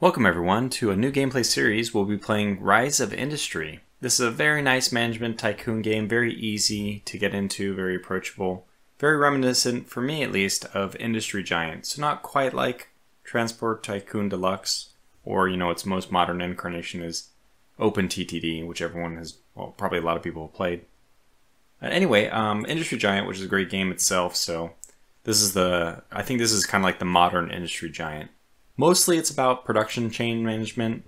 Welcome everyone to a new gameplay series. We'll be playing Rise of Industry. This is a very nice management tycoon game, very easy to get into, very approachable, very reminiscent, for me at least, of Industry Giant. So not quite like Transport Tycoon Deluxe, or you know its most modern incarnation is Open TTD, which everyone has, well, probably a lot of people have played. Uh, anyway, um, Industry Giant, which is a great game itself, so this is the, I think this is kind of like the modern Industry Giant. Mostly it's about production chain management,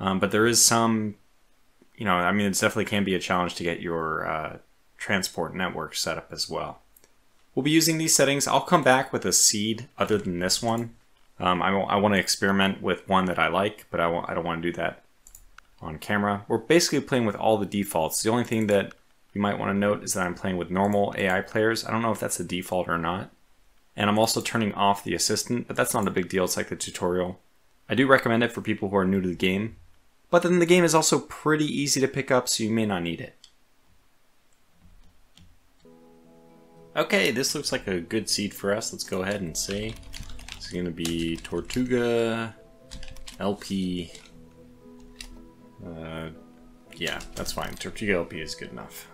um, but there is some, you know, I mean, it definitely can be a challenge to get your uh, transport network set up as well. We'll be using these settings. I'll come back with a seed other than this one. Um, I, I want to experiment with one that I like, but I, I don't want to do that on camera. We're basically playing with all the defaults. The only thing that you might want to note is that I'm playing with normal AI players. I don't know if that's a default or not. And I'm also turning off the assistant, but that's not a big deal. It's like the tutorial. I do recommend it for people who are new to the game. But then the game is also pretty easy to pick up, so you may not need it. Okay, this looks like a good seed for us. Let's go ahead and say it's going to be Tortuga, LP. Uh, yeah, that's fine. Tortuga LP is good enough.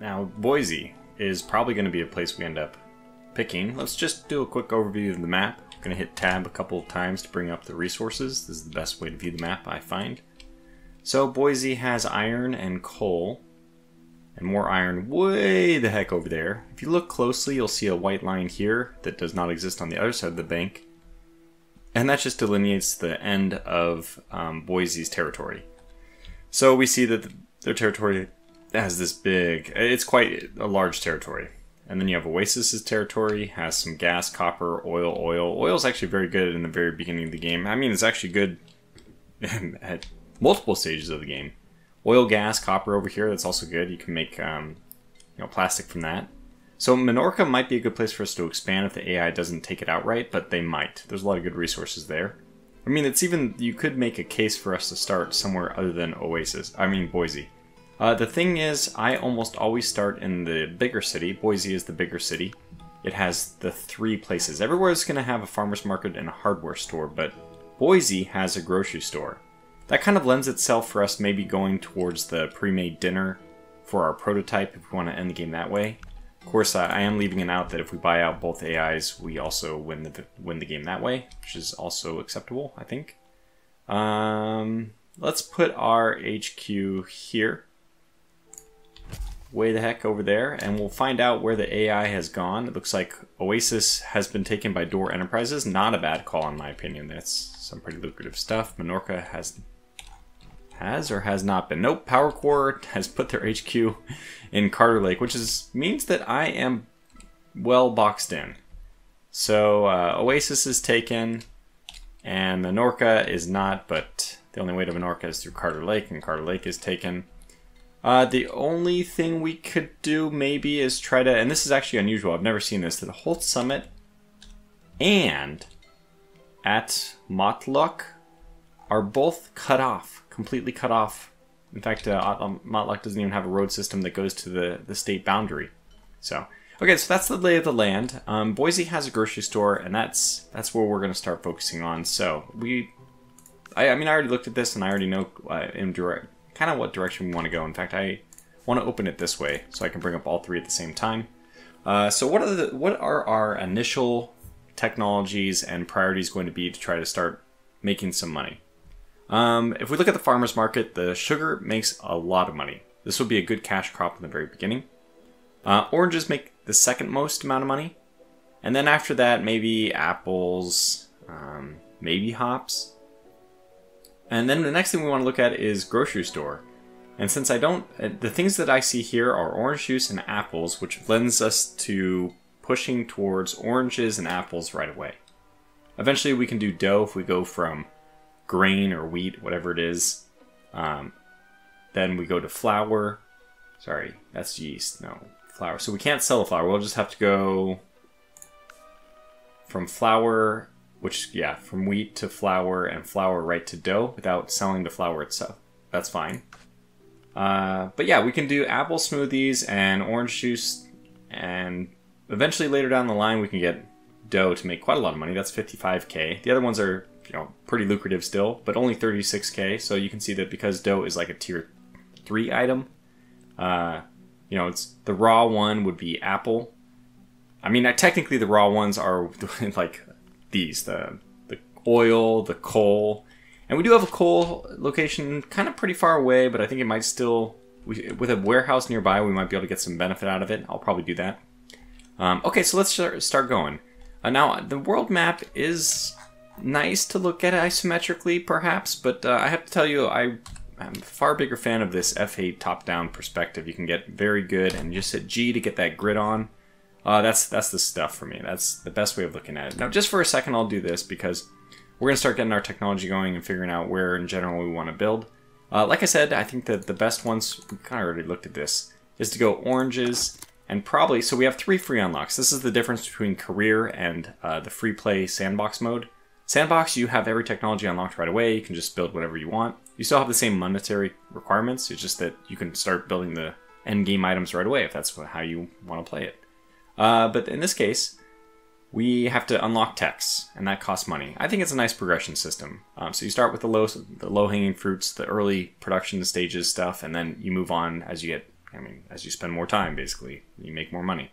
Now, Boise is probably going to be a place we end up picking, let's just do a quick overview of the map. I'm going to hit tab a couple of times to bring up the resources. This is the best way to view the map, I find. So Boise has iron and coal, and more iron way the heck over there. If you look closely, you'll see a white line here that does not exist on the other side of the bank. And that just delineates the end of um, Boise's territory. So we see that their territory has this big, it's quite a large territory. And then you have Oasis's territory, has some gas, copper, oil, oil. Oil is actually very good in the very beginning of the game. I mean, it's actually good at multiple stages of the game. Oil, gas, copper over here, that's also good. You can make um, you know, plastic from that. So Minorca might be a good place for us to expand if the AI doesn't take it outright, but they might. There's a lot of good resources there. I mean, it's even, you could make a case for us to start somewhere other than Oasis. I mean, Boise. Uh, the thing is, I almost always start in the bigger city. Boise is the bigger city. It has the three places. Everywhere is going to have a farmer's market and a hardware store, but Boise has a grocery store. That kind of lends itself for us maybe going towards the pre-made dinner for our prototype if we want to end the game that way. Of course, I am leaving it out that if we buy out both AIs, we also win the win the game that way, which is also acceptable, I think. Um, let's put our HQ here way the heck over there, and we'll find out where the AI has gone. It looks like Oasis has been taken by Door Enterprises. Not a bad call, in my opinion. That's some pretty lucrative stuff. Minorca has has or has not been. Nope, Power Core has put their HQ in Carter Lake, which is means that I am well boxed in. So uh, Oasis is taken, and Minorca is not, but the only way to Minorca is through Carter Lake, and Carter Lake is taken. Uh, the only thing we could do maybe is try to, and this is actually unusual, I've never seen this, the Holt Summit and at Motluk are both cut off, completely cut off. In fact, uh, Motluk doesn't even have a road system that goes to the, the state boundary. So, okay, so that's the lay of the land. Um, Boise has a grocery store, and that's that's where we're going to start focusing on. So, we, I, I mean, I already looked at this, and I already know uh, in direct, kind of what direction we want to go. In fact, I want to open it this way so I can bring up all three at the same time. Uh, so what are the what are our initial technologies and priorities going to be to try to start making some money? Um, if we look at the farmer's market, the sugar makes a lot of money. This would be a good cash crop in the very beginning. Uh, oranges make the second most amount of money. And then after that, maybe apples, um, maybe hops. And then the next thing we want to look at is grocery store. And since I don't, uh, the things that I see here are orange juice and apples, which lends us to pushing towards oranges and apples right away. Eventually we can do dough if we go from grain or wheat, whatever it is. Um, then we go to flour. Sorry, that's yeast. No, flour. So we can't sell the flour. We'll just have to go from flour which, yeah, from wheat to flour and flour right to dough without selling the flour itself. That's fine. Uh, but yeah, we can do apple smoothies and orange juice, and eventually later down the line we can get dough to make quite a lot of money. That's 55k. The other ones are you know, pretty lucrative still, but only 36k. So you can see that because dough is like a tier three item, uh, you know, it's the raw one would be apple. I mean, technically the raw ones are like these the the oil, the coal, and we do have a coal location kind of pretty far away, but I think it might still we, with a warehouse nearby, we might be able to get some benefit out of it. I'll probably do that. Um, okay, so let's start going. Uh, now, the world map is nice to look at isometrically, perhaps, but uh, I have to tell you, I, am a far bigger fan of this F8 top-down perspective. You can get very good, and just hit G to get that grid on. Uh, that's that's the stuff for me. That's the best way of looking at it. Now, just for a second, I'll do this because we're going to start getting our technology going and figuring out where in general we want to build. Uh, like I said, I think that the best ones, we kind of already looked at this, is to go oranges and probably, so we have three free unlocks. This is the difference between career and uh, the free play sandbox mode. Sandbox, you have every technology unlocked right away. You can just build whatever you want. You still have the same monetary requirements. It's just that you can start building the end game items right away if that's how you want to play it. Uh, but in this case, we have to unlock techs, and that costs money. I think it's a nice progression system. Um, so you start with the low, the low hanging fruits, the early production stages stuff, and then you move on as you get. I mean, as you spend more time, basically, you make more money.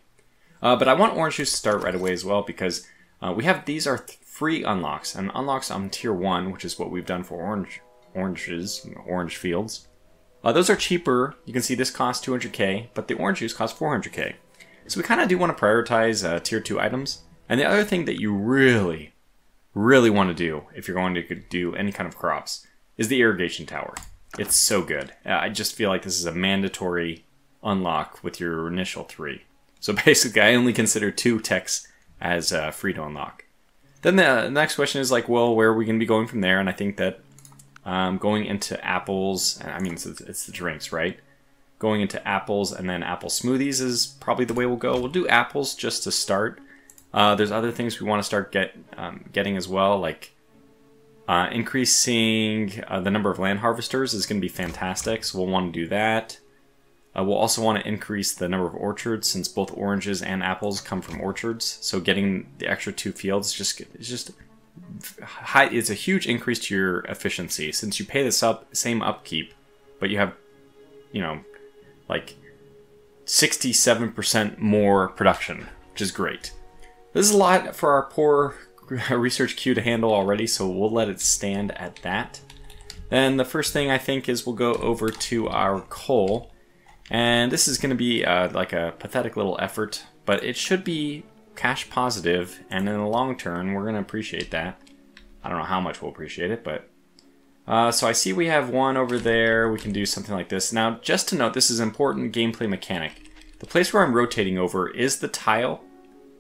Uh, but I want orange juice to start right away as well because uh, we have these are free unlocks and unlocks on tier one, which is what we've done for orange oranges, orange fields. Uh, those are cheaper. You can see this costs 200k, but the orange juice costs 400k. So we kind of do want to prioritize uh, tier two items. And the other thing that you really, really want to do if you're going to do any kind of crops is the irrigation tower. It's so good. Uh, I just feel like this is a mandatory unlock with your initial three. So basically, I only consider two techs as uh, free to unlock. Then the next question is like, well, where are we going to be going from there? And I think that um, going into apples, and I mean, it's, it's the drinks, right? Going into apples and then apple smoothies is probably the way we'll go. We'll do apples just to start. Uh, there's other things we want to start get um, getting as well, like uh, increasing uh, the number of land harvesters is going to be fantastic. So we'll want to do that. Uh, we'll also want to increase the number of orchards since both oranges and apples come from orchards. So getting the extra two fields just is just high. It's a huge increase to your efficiency since you pay this up same upkeep, but you have, you know, like 67% more production, which is great. This is a lot for our poor research queue to handle already, so we'll let it stand at that. Then the first thing I think is we'll go over to our coal. And this is going to be uh, like a pathetic little effort, but it should be cash positive, and in the long term, we're going to appreciate that. I don't know how much we'll appreciate it, but... Uh, so I see we have one over there. We can do something like this. Now, just to note, this is important gameplay mechanic. The place where I'm rotating over is the tile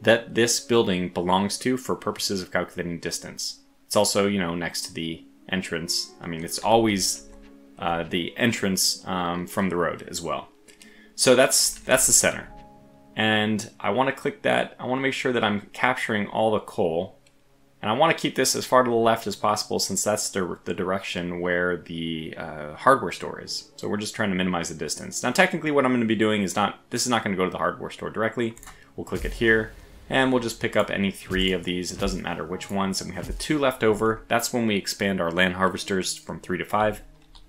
that this building belongs to for purposes of calculating distance. It's also, you know, next to the entrance. I mean, it's always uh, the entrance um, from the road as well. So that's that's the center. And I want to click that. I want to make sure that I'm capturing all the coal. And I want to keep this as far to the left as possible since that's the, the direction where the uh, hardware store is. So we're just trying to minimize the distance. Now technically what I'm going to be doing is not, this is not going to go to the hardware store directly. We'll click it here and we'll just pick up any three of these. It doesn't matter which ones. And we have the two left over. That's when we expand our land harvesters from three to five.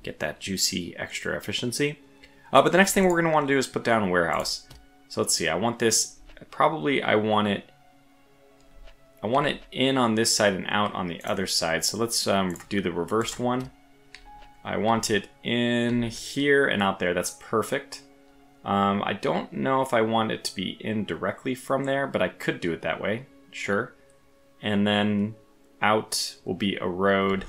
Get that juicy extra efficiency. Uh, but the next thing we're going to want to do is put down a warehouse. So let's see. I want this. Probably I want it. I want it in on this side and out on the other side. So let's um, do the reversed one. I want it in here and out there. That's perfect. Um, I don't know if I want it to be in directly from there, but I could do it that way, sure. And then out will be a road.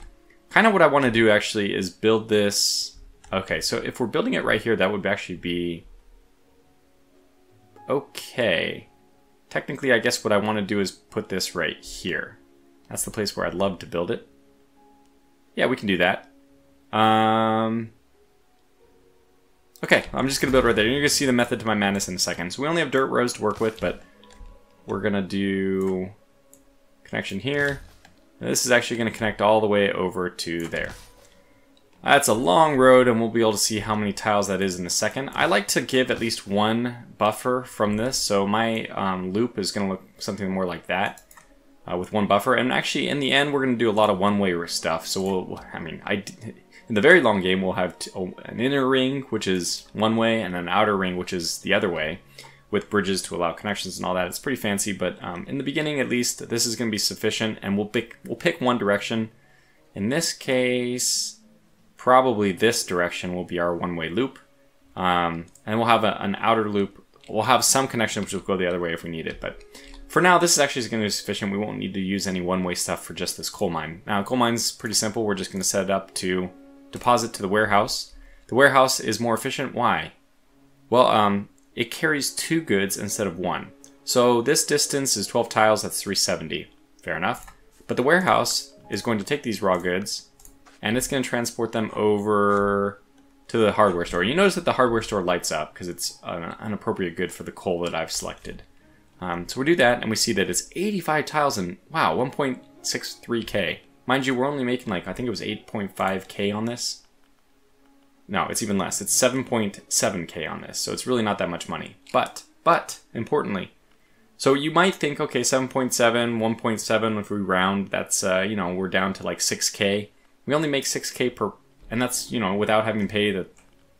Kind of what I want to do actually is build this. Okay, so if we're building it right here, that would actually be okay. Technically, I guess what I want to do is put this right here. That's the place where I'd love to build it. Yeah, we can do that. Um, Okay, I'm just going to build right there. You're going to see the method to my madness in a second. So we only have dirt rows to work with, but we're going to do connection here. And this is actually going to connect all the way over to there. That's a long road, and we'll be able to see how many tiles that is in a second. I like to give at least one buffer from this, so my um, loop is going to look something more like that. uh, with one buffer. And actually, in the end, we're going to do a lot of one-way stuff. So we'll, I mean, I, in the very long game, we'll have oh, an inner ring, which is one way, and an outer ring, which is the other way, with bridges to allow connections and all that. It's pretty fancy, but um, in the beginning, at least, this is going to be sufficient, and we'll pick we'll pick one direction. In this case, probably this direction will be our one-way loop, um, and we'll have a, an outer loop. We'll have some connection which will go the other way if we need it, but for now, this is actually going to be sufficient. We won't need to use any one-way stuff for just this coal mine. Now, coal mine's pretty simple. We're just going to set it up to deposit to the warehouse. The warehouse is more efficient. Why? Well, um, it carries two goods instead of one. So this distance is 12 tiles, that's 370. Fair enough. But the warehouse is going to take these raw goods and it's going to transport them over to the hardware store. You notice that the hardware store lights up because it's an appropriate good for the coal that I've selected. Um, so we do that and we see that it's 85 tiles and wow, 1.63k. Mind you, we're only making like, I think it was 8.5k on this. No, it's even less. It's 7.7k on this, so it's really not that much money. But, but, importantly, so you might think, okay, 7.7, 1.7, if we round, that's, uh, you know, we're down to like 6k. We only make 6k per, and that's, you know, without having paid, the,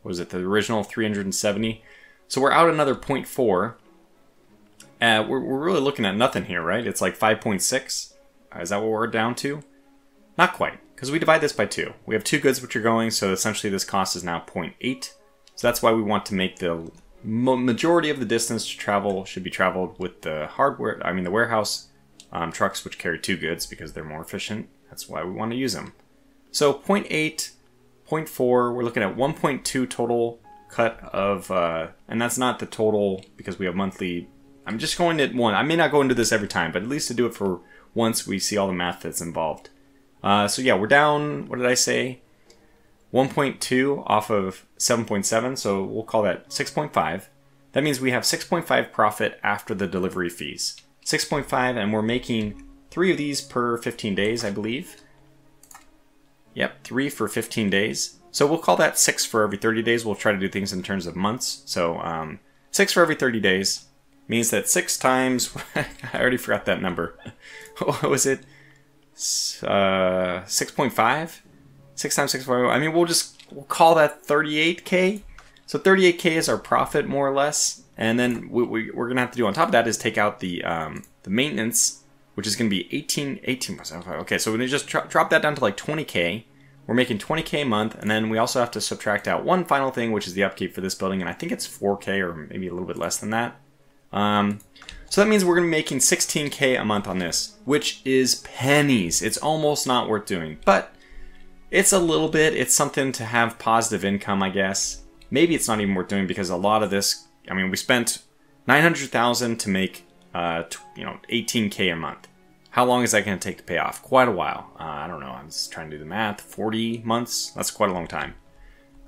was it, the original 370. So we're out another 0.4. Uh, we're, we're really looking at nothing here, right? It's like 5.6. Is that what we're down to? Not quite because we divide this by 2. We have two goods which are going, so essentially this cost is now 0.8. So that's why we want to make the majority of the distance to travel should be traveled with the hardware, I mean the warehouse um, trucks which carry two goods because they're more efficient. That's why we want to use them. So 0.8, 0.4, we're looking at 1.2 total cut of, uh, and that's not the total because we have monthly, I'm just going at one. I may not go into this every time, but at least to do it for once we see all the math that's involved. Uh, so yeah, we're down, what did I say? 1.2 off of 7.7, so we'll call that 6.5. That means we have 6.5 profit after the delivery fees. 6.5, and we're making three of these per 15 days, I believe. Yep, three for 15 days. So we'll call that six for every 30 days. We'll try to do things in terms of months. So um, six for every 30 days means that six times, I already forgot that number. what was it? uh, 6.5 6 times 6.5 i mean we'll just we'll call that 38k so 38k is our profit more or less and then what we, are gonna have to do on top of that is take out the um, the maintenance which is gonna be 18 18 okay so we just drop that down to like 20k we're making 20k a month and then we also have to subtract out one final thing which is the upkeep for this building and i think it's 4k or maybe a little bit less than that um, so that means we're going to be making 16k a month on this, which is pennies. It's almost not worth doing, but it's a little bit. It's something to have positive income, I guess. Maybe it's not even worth doing because a lot of this, I mean, we spent 900,000 to make, uh, you know, 18k a month. How long is that going to take to pay off? Quite a while. Uh, I don't know. I'm just trying to do the math. 40 months? That's quite a long time.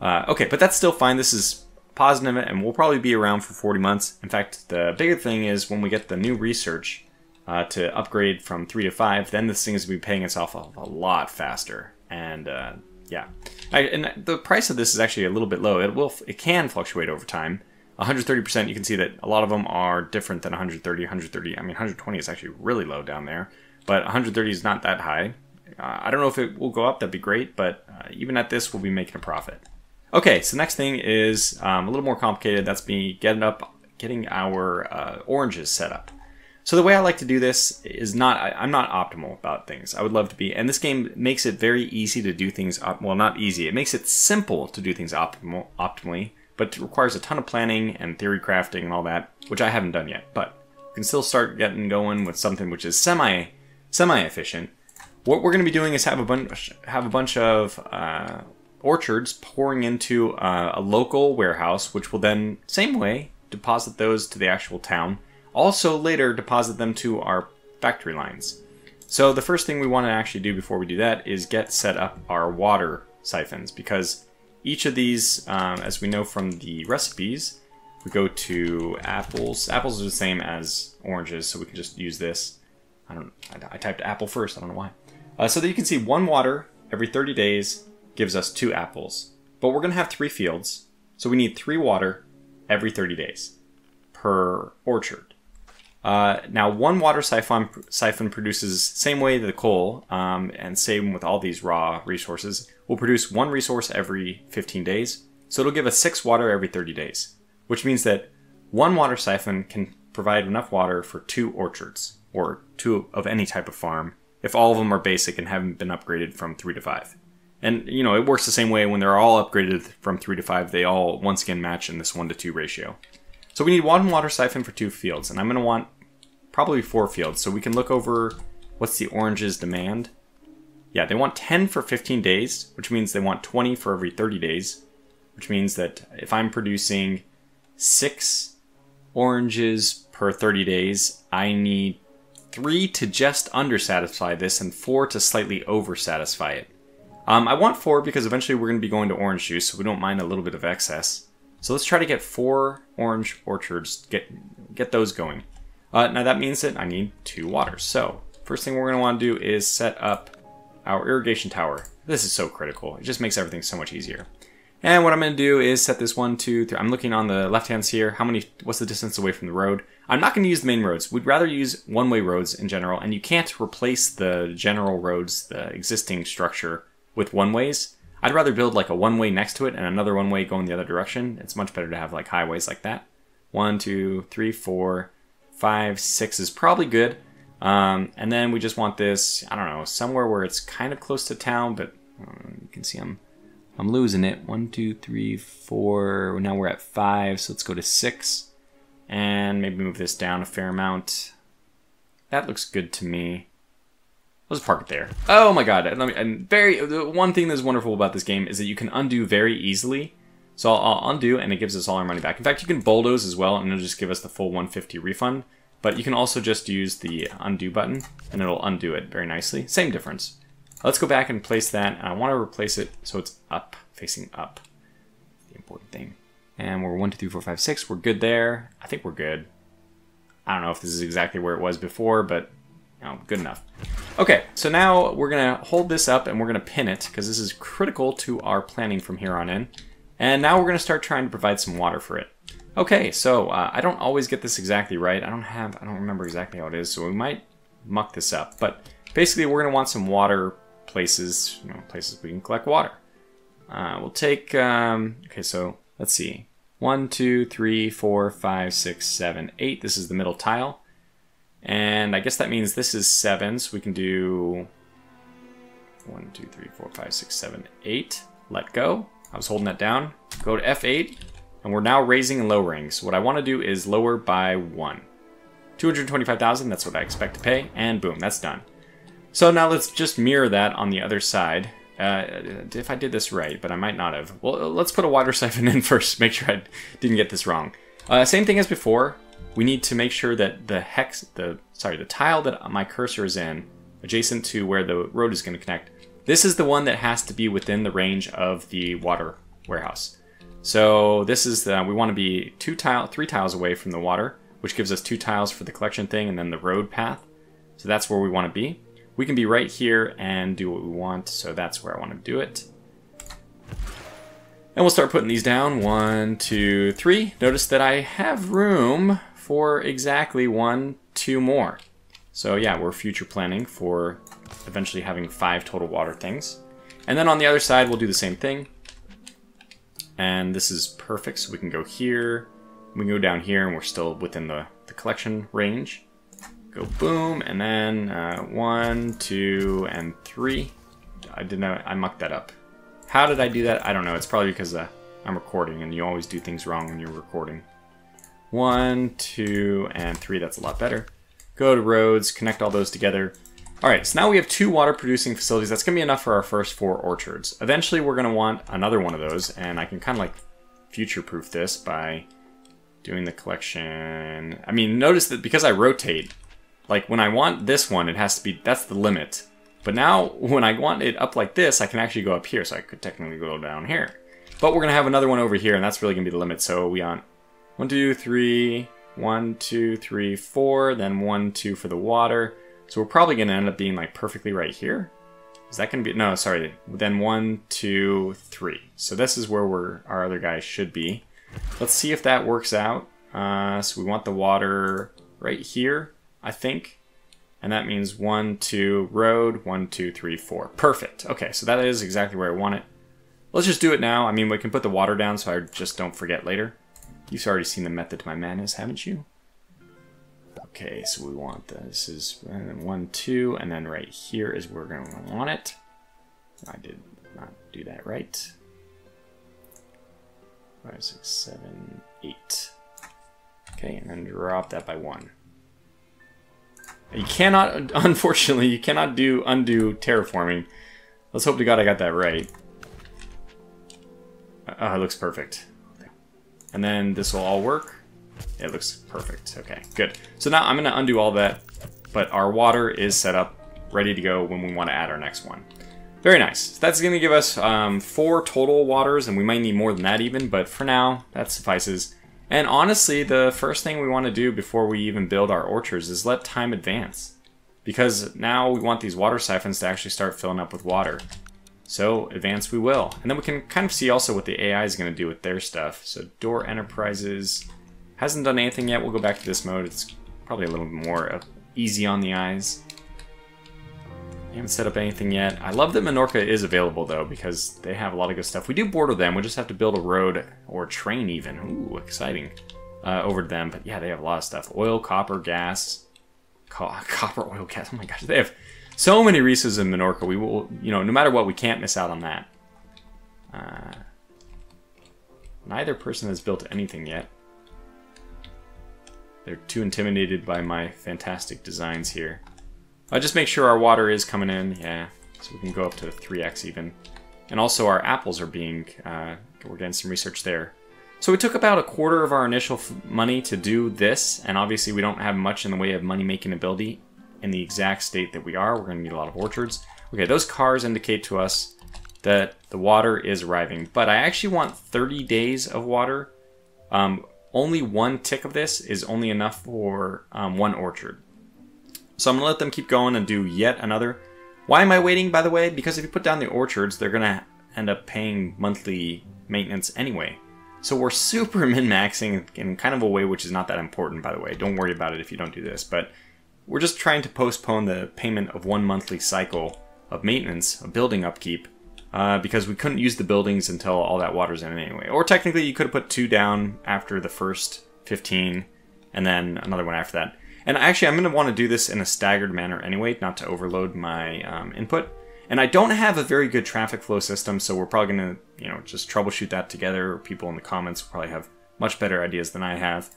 Uh, okay, but that's still fine. This is positive and we'll probably be around for 40 months. In fact, the bigger thing is when we get the new research uh, to upgrade from 3 to 5, then this thing is going to be paying itself off a lot faster. And uh, yeah, I, and the price of this is actually a little bit low. It will, it can fluctuate over time. 130%, you can see that a lot of them are different than 130, 130. I mean, 120 is actually really low down there, but 130 is not that high. Uh, I don't know if it will go up, that'd be great, but uh, even at this, we'll be making a profit. Okay, so next thing is um, a little more complicated. That's me getting up, getting our uh, oranges set up. So the way I like to do this is not, I, am not optimal about things. I would love to be, and this game makes it very easy to do things, op- well not easy, it makes it simple to do things optimal, optimally, but it requires a ton of planning and theory crafting and all that, which I haven't done yet, but you can still start getting going with something which is semi, semi-efficient. What we're going to be doing is have a bunch, have a bunch of uh, orchards pouring into uh, a local warehouse, which will then, same way, deposit those to the actual town. Also, later, deposit them to our factory lines. So, the first thing we want to actually do before we do that is get set up our water siphons because each of these, um, as we know from the recipes, we go to apples. Apples are the same as oranges, so we can just use this. I don't. I, I typed apple first. I don't know why. Uh, so that you can see one water every 30 days gives us two apples. But we're going to have three fields, so we need three water every 30 days per orchard. Uh, now, one water siphon siphon produces same way the coal, um, and same with all these raw resources. Will produce one resource every 15 days, so it'll give us six water every 30 days, which means that one water siphon can provide enough water for two orchards or two of any type of farm if all of them are basic and haven't been upgraded from three to five. And you know, it works the same way when they're all upgraded from three to five. They all once again match in this one to two ratio. So we need one water siphon for two fields, and I'm going to want probably four fields. So we can look over what's the orange's demand. Yeah, they want 10 for 15 days, which means they want 20 for every 30 days, which means that if I'm producing six oranges per 30 days, I need three to just under satisfy this and four to slightly over satisfy it. Um, I want four because eventually we're going to be going to orange juice, so we don't mind a little bit of excess. So let's try to get four orange orchards, get, get those going. Uh, now that means that I need two waters. So first thing we're want to do is set up our irrigation tower. This is so critical. It just makes everything so much easier. And what I'm going to do is set this one, two, three. I'm looking on the left hands here. How many, what's the distance away from the road? I'm not going to use the main roads. We'd rather use one-way roads in general, and you can't replace the general roads, the existing structure, with one-ways. I'd rather build like a one-way next to it and another one-way going the other direction. It's much better to have like highways like that. One, two, three, four, five, six is probably good. Um, and then we just want this, I don't know, somewhere where it's kind of close to town, but uh, you can see I'm, I'm losing it. One, two, three, four. Now we're at five, so let's go to six. And maybe move this down a fair amount. That looks good to me. Let's park it there. Oh my god! And, and very one thing that's wonderful about this game is that you can undo very easily. So I'll, I'll, undo, and it gives us all our money back. In fact, you can bulldoze as well, and it'll just give us the full 150 refund. But you can also just use the undo button, and it'll undo it very nicely. Same difference. Let's go back and place that. I want to replace it so it's up, facing up. The important thing. And we're one, two, three, four, five, six. We're good there. I think we're good. I don't know if this is exactly where it was before, but Oh, good enough. Okay, so now we're going to hold this up and we're going to pin it because this is critical to our planning from here on in. And now we're going to start trying to provide some water for it. Okay, so uh, I don't always get this exactly right. I don't have, I don't remember exactly how it is, so we might muck this up. But basically, we're going to want some water places, you know, places we can collect water. Uh, we'll take, um, okay, so let's see. One, two, three, four, five, six, seven, eight. This is the middle tile. And I guess that means this is 7, so we can do 1, 2, 3, 4, 5, 6, 7, 8. Let go. I was holding that down. Go to F8, and we're now raising and lowering. So what I want to do is lower by 1. 225,000, that's what I expect to pay, and boom, that's done. So now let's just mirror that on the other side. Uh, if I did this right, but I might not have. Well, let's put a water siphon in first, make sure I didn't get this wrong. Uh, same thing as before we need to make sure that the hex, the sorry, the tile that my cursor is in, adjacent to where the road is going to connect, this is the one that has to be within the range of the water warehouse. So this is the, we want to be two tile, three tiles away from the water, which gives us two tiles for the collection thing and then the road path. So that's where we want to be. We can be right here and do what we want, so that's where I want to do it. And we'll start putting these down. One, two, three. Notice that I have room for exactly one, two more. So yeah, we're future planning for eventually having five total water things. And then on the other side, we'll do the same thing. And this is perfect, so we can go here, we can go down here, and we're still within the, the collection range. Go boom, and then uh, one, two, and three. I didn't. I mucked that up. How did I do that? I don't know. It's probably because uh, I'm recording, and you always do things wrong when you're recording. One, two, and three. That's a lot better. Go to roads, connect all those together. All right, so now we have two water producing facilities. That's gonna be enough for our first four orchards. Eventually we're gonna want another one of those, and I can kind of like future-proof this by doing the collection. I mean, notice that because I rotate, like when I want this one, it has to be, that's the limit. But now when I want it up like this, I can actually go up here, so I could technically go down here. But we're gonna have another one over here, and that's really gonna be the limit, so we want one, two, three, one, two, three, four, then one, two for the water. So we're probably going to end up being like perfectly right here. Is that to be, no, sorry, then one, two, three. So this is where we're, our other guy should be. Let's see if that works out. Uh, so we want the water right here, I think. And that means one, two, road, one, two, three, four. Perfect. Okay, so that is exactly where I want it. Let's just do it now. I mean, we can put the water down so I just don't forget later. You've already seen the method to my madness, haven't you? Okay, so we want this is one, two, and then right here is where we're going to want it. I did not do that right. Five, six, seven, eight. Okay, and then drop that by one. You cannot, unfortunately, you cannot do undo terraforming. Let's hope to God I got that right. Oh, it looks perfect. And then this will all work. It looks perfect. Okay, good. So now I'm going to undo all that, but our water is set up, ready to go when we want to add our next one. Very nice. So that's going to give us um, four total waters, and we might need more than that even, but for now, that suffices. And honestly, the first thing we want to do before we even build our orchards is let time advance. Because now we want these water siphons to actually start filling up with water. So advance we will. And then we can kind of see also what the AI is going to do with their stuff. So Door Enterprises hasn't done anything yet. We'll go back to this mode. It's probably a little more easy on the eyes. Haven't set up anything yet. I love that Minorca is available though because they have a lot of good stuff. We do border them. We just have to build a road or train even. Ooh, exciting. Uh, over to them. But yeah, they have a lot of stuff. Oil, copper, gas. Co copper, oil, gas. Oh my gosh, they have so many resources in Minorca. We will, you know, no matter what, we can't miss out on that. Uh, neither person has built anything yet. They're too intimidated by my fantastic designs here. I'll just make sure our water is coming in, yeah. So we can go up to 3x even. And also our apples are being, uh, we're getting some research there. So we took about a quarter of our initial money to do this, and obviously we don't have much in the way of money-making ability in the exact state that we are. We're going to need a lot of orchards. Okay, those cars indicate to us that the water is arriving, but I actually want 30 days of water. Um, only one tick of this is only enough for um, one orchard. So I'm going to let them keep going and do yet another. Why am I waiting, by the way? Because if you put down the orchards, they're going to end up paying monthly maintenance anyway. So we're super min-maxing in kind of a way which is not that important, by the way. Don't worry about it if you don't do this. But we're just trying to postpone the payment of one monthly cycle of maintenance, of building upkeep, uh, because we couldn't use the buildings until all that water's in anyway. Or technically, you could have put two down after the first 15, and then another one after that. And actually, I'm going to want to do this in a staggered manner anyway, not to overload my um, input. And I don't have a very good traffic flow system, so we're probably going to, you know, just troubleshoot that together. People in the comments will probably have much better ideas than I have.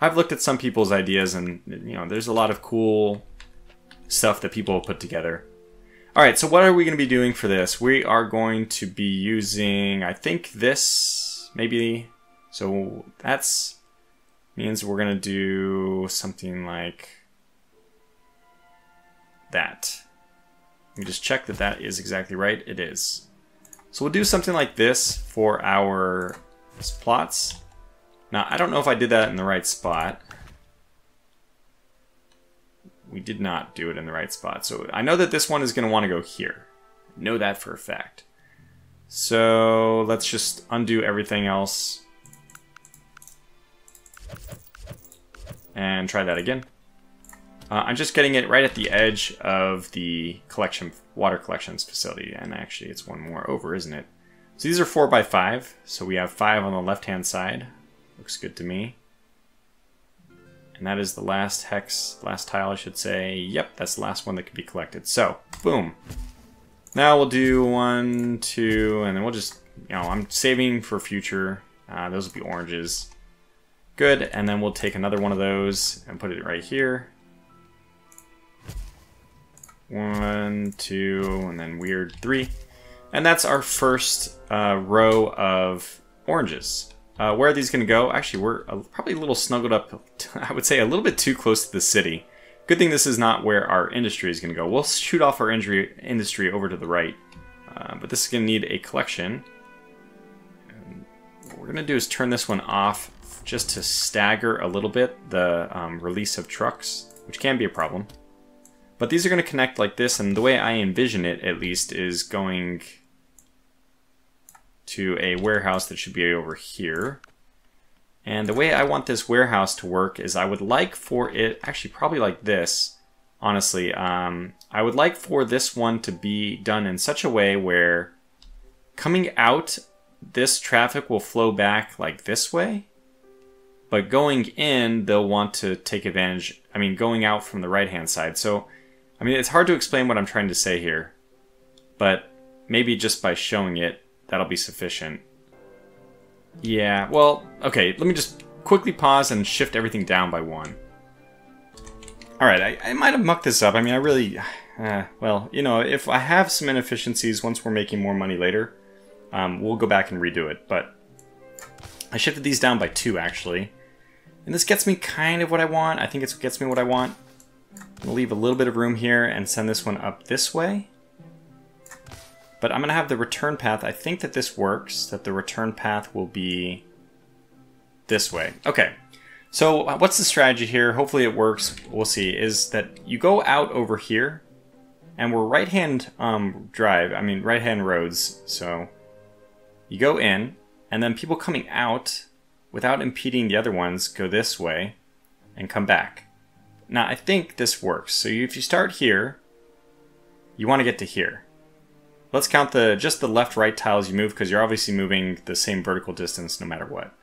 I've looked at some people's ideas, and you know, there's a lot of cool stuff that people put together. All right, so what are we going to be doing for this? We are going to be using, I think this, maybe. So that's means we're going to do something like that. Let me just check that that is exactly right. It is. So we'll do something like this for our plots. Now, I don't know if I did that in the right spot. We did not do it in the right spot. So I know that this one is going to want to go here. Know that for a fact. So let's just undo everything else. And try that again. Uh, I'm just getting it right at the edge of the collection water collections facility. And actually, it's one more over, isn't it? So these are 4 by 5 So we have 5 on the left-hand side. Looks good to me. And that is the last hex, last tile I should say. Yep, that's the last one that could be collected. So, boom. Now we'll do one, two, and then we'll just, you know, I'm saving for future. Uh, those will be oranges. Good, and then we'll take another one of those and put it right here. One, two, and then weird three. And that's our first uh, row of oranges. Uh, where are these going to go? Actually, we're probably a little snuggled up, I would say a little bit too close to the city. Good thing this is not where our industry is going to go. We'll shoot off our industry over to the right. Uh, but this is going to need a collection. And what we're going to do is turn this one off just to stagger a little bit the um, release of trucks, which can be a problem. But these are going to connect like this, and the way I envision it, at least, is going to a warehouse that should be over here. And the way I want this warehouse to work is I would like for it, actually probably like this, honestly. Um, I would like for this one to be done in such a way where coming out, this traffic will flow back like this way. But going in, they'll want to take advantage, I mean, going out from the right-hand side. So, I mean, it's hard to explain what I'm trying to say here. But maybe just by showing it, that'll be sufficient. Yeah, well, okay, let me just quickly pause and shift everything down by one. Alright, I, I might have mucked this up. I mean, I really... Uh, well, you know, if I have some inefficiencies once we're making more money later, um, we'll go back and redo it. But I shifted these down by two, actually. And this gets me kind of what I want. I think it gets me what I want. To leave a little bit of room here and send this one up this way. But I'm going to have the return path. I think that this works, that the return path will be this way. Okay, so uh, what's the strategy here? Hopefully it works. We'll see. Is that you go out over here, and we're right-hand um, drive. I mean right-hand roads. So you go in, and then people coming out without impeding the other ones go this way and come back. Now I think this works. So if you start here, you want to get to here. Let's count the just the left-right tiles you move because you're obviously moving the same vertical distance no matter what.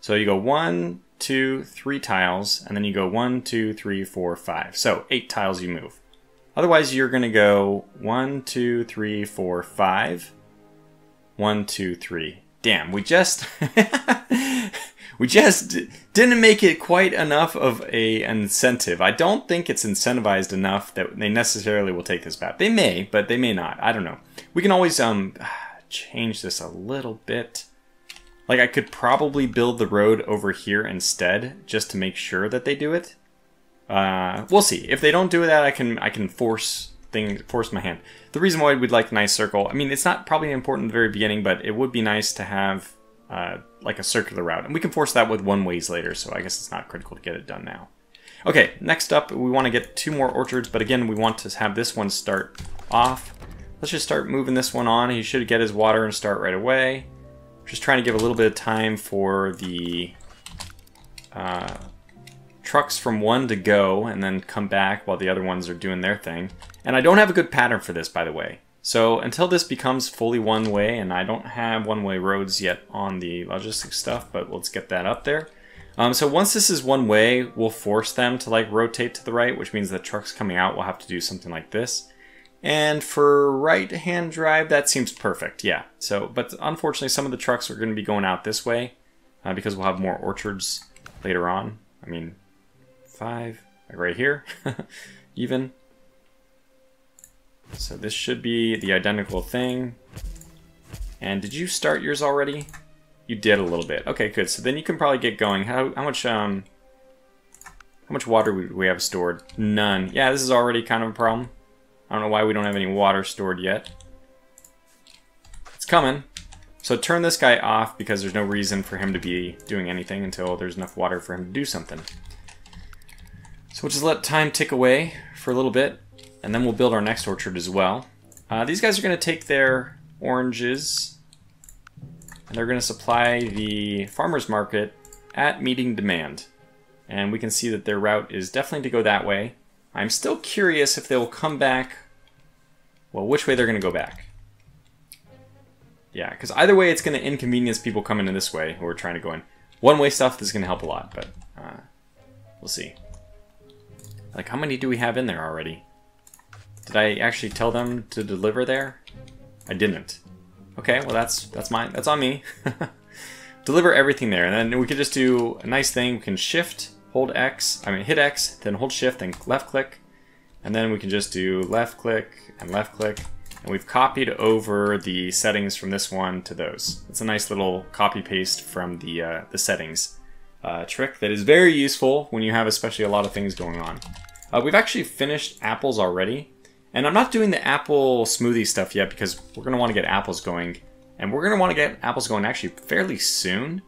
So you go one, two, three tiles, and then you go one, two, three, four, five. So eight tiles you move. Otherwise, you're going to go one, two, three, four, five. One, two, three. Damn, we just we just didn't make it quite enough of a incentive. I don't think it's incentivized enough that they necessarily will take this path. They may, but they may not. I don't know. We can always um change this a little bit. Like I could probably build the road over here instead, just to make sure that they do it. Uh, we'll see. If they don't do that, I can I can force thing force my hand. The reason why we'd like a nice circle, I mean, it's not probably important at the very beginning, but it would be nice to have uh, like a circular route, and we can force that with one ways later. So I guess it's not critical to get it done now. Okay, next up, we want to get two more orchards, but again, we want to have this one start off. Let's just start moving this one on. He should get his water and start right away. Just trying to give a little bit of time for the uh, trucks from one to go and then come back while the other ones are doing their thing. And I don't have a good pattern for this, by the way. So until this becomes fully one-way, and I don't have one-way roads yet on the logistics stuff, but let's get that up there. Um, so once this is one way, we'll force them to like rotate to the right, which means the trucks coming out will have to do something like this. And for right-hand drive, that seems perfect, yeah. So, but unfortunately, some of the trucks are going to be going out this way uh, because we'll have more orchards later on. I mean, five, like right here, even. So this should be the identical thing. And did you start yours already? You did a little bit. Okay, good. So then you can probably get going. How, how much um how much water we have stored? None. Yeah, this is already kind of a problem. I don't know why we don't have any water stored yet. It's coming. So turn this guy off because there's no reason for him to be doing anything until there's enough water for him to do something. So we'll just let time tick away for a little bit, and then we'll build our next orchard as well. Uh, these guys are going to take their oranges, and they're going to supply the farmer's market at meeting demand. And we can see that their route is definitely to go that way. I'm still curious if they'll come back well, which way they're going to go back. Yeah, because either way, it's going to inconvenience people coming in this way who are trying to go in. One-way stuff is going to help a lot, but uh, we'll see. Like, how many do we have in there already? Did I actually tell them to deliver there? I didn't. Okay, well that's that's mine. That's on me. deliver everything there, and then we could just do a nice thing. We can shift, hold X. I mean, hit X, then hold Shift, then left click, and then we can just do left click and left click. And we've copied over the settings from this one to those. It's a nice little copy paste from the, uh, the settings uh, trick that is very useful when you have especially a lot of things going on. Uh, we've actually finished apples already. And I'm not doing the apple smoothie stuff yet because we're going to want to get apples going. And we're going to want to get apples going actually fairly soon.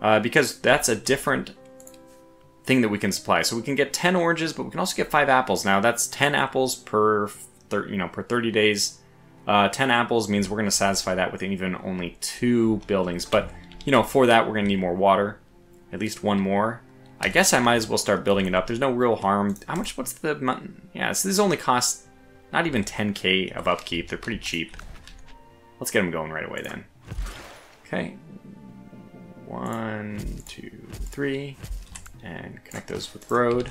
Uh, because that's a different thing that we can supply. So we can get 10 oranges, but we can also get 5 apples. Now that's 10 apples per, you know, per 30 days. Uh, 10 apples means we're going to satisfy that with even only two buildings. But, you know, for that we're going to need more water. at least one more. I guess I might as well start building it up. There's no real harm. How much, what's the, yeah, so this only costs not even 10k of upkeep. They're pretty cheap. Let's get them going right away then. Okay. One, two, three. And connect those with road.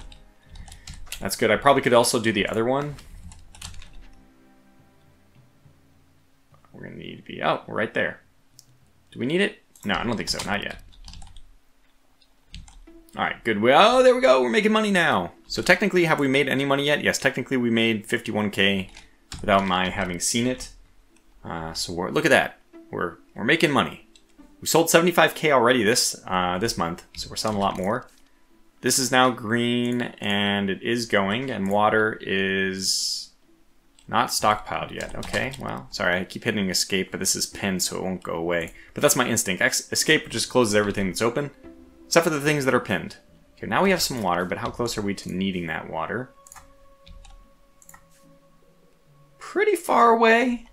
That's good. I probably could also do the other one. We're going to need to be... Oh, we're right there. Do we need it? No, I don't think so. Not yet. Alright, good. Oh, there we go. We're making money now. So technically, have we made any money yet? Yes, technically we made 51k without my having seen it. Uh, so look at that. We're, we're making money. We sold 75k already this, uh, this month, so we're selling a lot more. This is now green, and it is going, and water is not stockpiled yet. Okay, well, sorry, I keep hitting escape, but this is pinned, so it won't go away. But that's my instinct. Escape just closes everything that's open, except for the things that are pinned. Okay, now we have some water, but how close are we to needing that water? Pretty far away.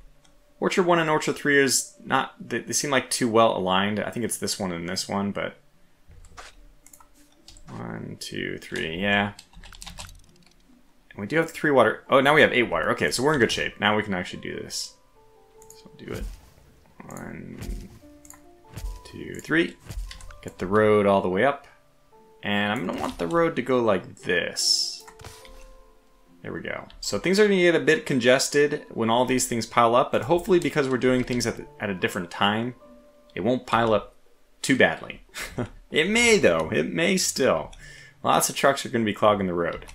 Orchard 1 and Orchard 3 is not, they, they seem like too well aligned. I think it's this one and this one, but one, two, three, yeah. And we do have three water. Oh, now we have eight water. Okay, so we're in good shape. Now we can actually do this. So we'll do it. One, two, three. Get the road all the way up. And I'm to want the road to go like this. There we go. So things are to get a bit congested when all these things pile up, but hopefully because we're doing things at, the, at a different time, it won't pile up too badly. It may, though. It may still. Lots of trucks are to be clogging the road.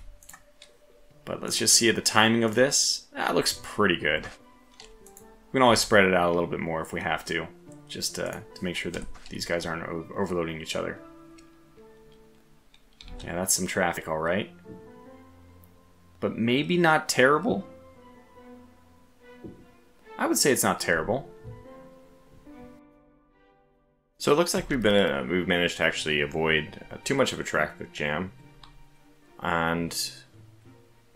But let's just see the timing of this. That looks pretty good. We can always spread it out a little bit more if we have to, just uh, to make sure that these guys aren't overloading each other. Yeah, that's some traffic, all right. But maybe not terrible. I would say it's not terrible. So it looks like we've been uh, we've managed to actually avoid uh, too much of a traffic jam. And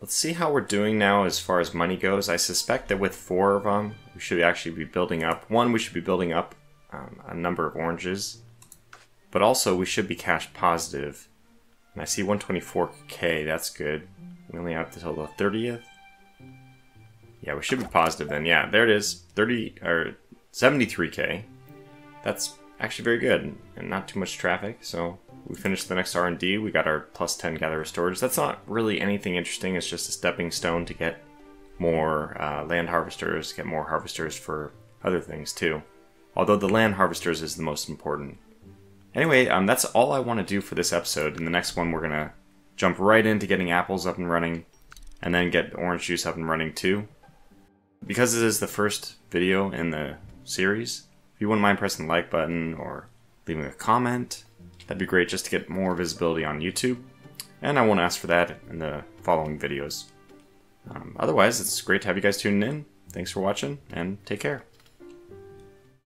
let's see how we're doing now as far as money goes. I suspect that with four of them, we should actually be building up. One, we should be building up um, a number of oranges. But also, we should be cash positive. And I see 124k, that's good. We only have until the 30th. Yeah, we should be positive then. Yeah, there it is. 30 or 73k. That's actually very good and not too much traffic. So we finished the next R&D. We got our plus 10 gatherer storage. That's not really anything interesting. It's just a stepping stone to get more uh, land harvesters, get more harvesters for other things too. Although the land harvesters is the most important. Anyway, um, that's all I want to do for this episode. In the next one, we're going to jump right into getting apples up and running, and then get orange juice up and running too. Because this is the first video in the series, if you wouldn't mind pressing the like button or leaving a comment, that'd be great just to get more visibility on YouTube. And I won't ask for that in the following videos. Um, otherwise, it's great to have you guys tuning in. Thanks for watching, and take care.